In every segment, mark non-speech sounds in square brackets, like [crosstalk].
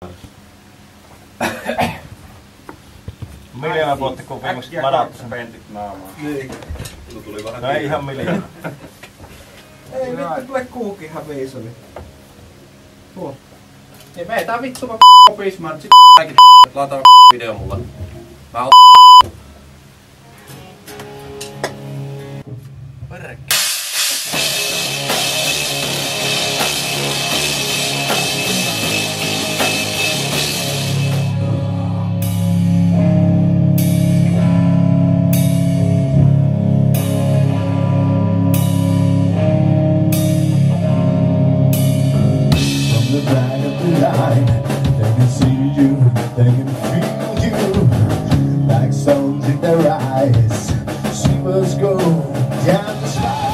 [coughs] Miljoona vuotta kun viimeksi madattu sen. pentit naamaan. Niin. Tuo tuli vähän No ei ihan miljoona. [laughs] Ei vittu, tule kuukihan viisoli. Tuo. Niin vetää vittu vaan Bismarck, sit kaikki lataa video mulle. Mä oon they can see you, they can feel you. Like stones in their eyes, she go down the slide.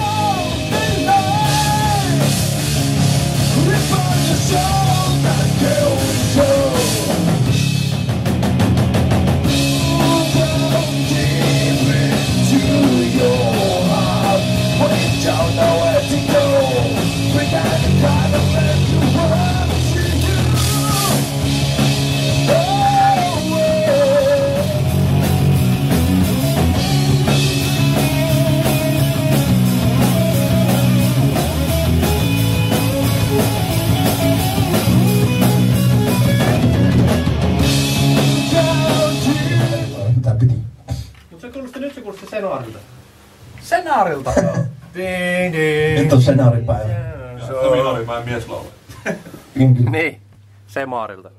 Rip on your soul, kuulosti nyt se kuulosti senaarilta. Senaarilta. Ding ding. Nyt on senaaripäivä. Se on Minorimäen mieslaulu. Kyllä. Niin, semaarilta.